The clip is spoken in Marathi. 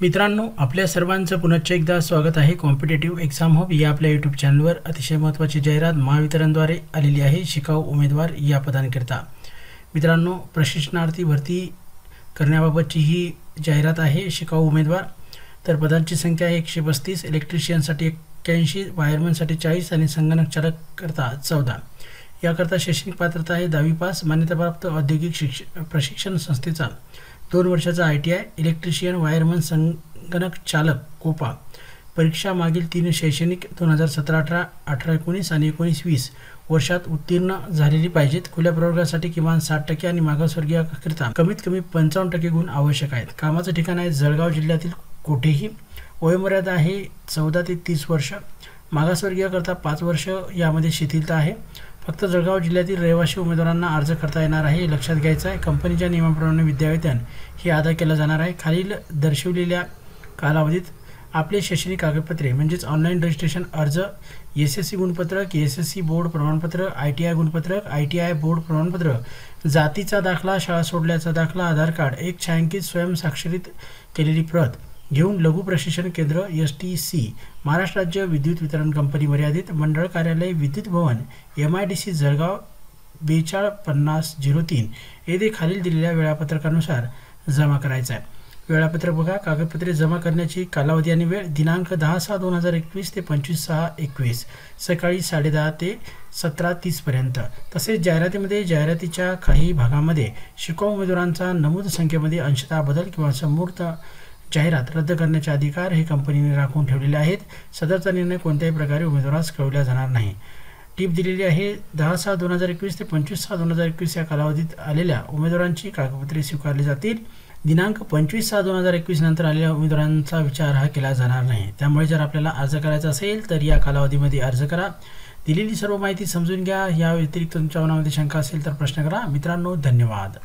मित्रांनो आपल्या सर्वांचं पुनश्च एकदा स्वागत आहे. कॉम्पिटेटिव्ह एक्झाम हब या आपल्या यूट्यूब चॅनलवर अतिशय महत्त्वाची जाहिरात महावितरणद्वारे आलेली आहे. शिकाऊ उमेदवार या पदांकरिता. मित्रांनो प्रशिक्षणार्थी भरती करण्याबाबतची ही जाहिरात आहे. शिकाऊ उमेदवार. तर पदांची संख्या आहे एकशे पस्तीस इलेक्ट्रिशियनसाठी एक्क्याऐंशी वायरमनसाठी चाळीस आणि संगणक चालककरता चौदा. याकरता शैक्षणिक पात्रता आहे दहावी पास मान्यताप्राप्त औद्योगिक शिक्ष प्रशिक्षण संस्थेचा. दोन वर्षाचा I T I electrician wireman संगणक चालक कोपा. परीक्षा मागील तीन शैक्षणिक दोन हजार सतरा अठरा अठरा एकोणीस आणि एकोणीस वीस वर्षात उत्तीर्ण झालेली पाहिजेत. खुल्या प्रवर्गासाठी किमान साठ टक्के आणि मागासवर्गीयाकरिता कमीत कमी पंचावन्न टक्के गुण आवश्यक आहेत. कामाचं ठिकाण आहे जळगाव जिल्ह्यातील कोठेही. वयोमर्यादा आहे चौदा ते तीस वर्ष. मागासवर्गीयाकरता पाच वर्ष यामध्ये शिथिलता आहे. फक्त जळगाव जिल्ह्यातील रहिवासी उमेदवारांना अर्ज करता येणार आहे हे लक्षात घ्यायचं आहे. कंपनीच्या नियमाप्रमाणे विद्यावेतन हे अदा केलं जाणार आहे. खालील दर्शवलेल्या कालावधीत आपले शैक्षणिक कागदपत्रे म्हणजेच ऑनलाईन रजिस्ट्रेशन अर्ज एस एस सी गुणपत्रक एस एस सी बोर्ड प्रमाणपत्र आय टी आय गुणपत्रक आय टी आय बोर्ड प्रमाणपत्र जातीचा दाखला शाळा सोडल्याचा दाखला आधार कार्ड एक छायांकित स्वयंसाक्षरित केलेली प्रत घेऊन लघु प्रशिक्षण केंद्र एस टी सी महाराष्ट्र राज्य विद्युत वितरण कंपनी मर्यादित मंडळ कार्यालय विद्युत भवन M I D C Jalgaon बेचाळ पन्नास झिरो तीन येथे खालील दिलेल्या वेळापत्रकानुसार जमा करायचा आहे. वेळापत्रक बघा कागदपत्रे जमा करण्याची कालावधी आणि वेळ दिनांक दहा सहा दोन हजार एकवीस ते पंचवीस सहा एकवीस सकाळी साडेदहा ते सतरा तीसपर्यंत तसेच जाहिरातीमध्ये जाहिरातीच्या काही भागामध्ये शिकाऊ उमेदवारांचा नमूद संख्येमध्ये अंशतः बदल किंवा समूर्त जाहिरात रद्द करण्याचे अधिकार हे कंपनीने राखून ठेवलेले आहेत. सदरचा निर्णय कोणत्याही प्रकारे उमेदवारास कळवला जाणार नाही. टीप दिलेली आहे दहा सहा दोन हजार एकवीस ते पंचवीस सहा दोन हजार एकवीस या कालावधीत आलेल्या उमेदवारांची कागदपत्रे स्वीकारली जातील. दिनांक पंचवीस सहा दोन हजार एकवीस नंतर आलेल्या उमेदवारांचा विचार हा केला जाणार नाही. त्यामुळे जर आपल्याला अर्ज करायचा असेल तर या कालावधीमध्ये अर्ज करा. दिलेली सर्व माहिती समजून घ्या. या व्यतिरिक्त तुमच्या मनामध्ये शंका असेल तर प्रश्न करा. मित्रांनो धन्यवाद.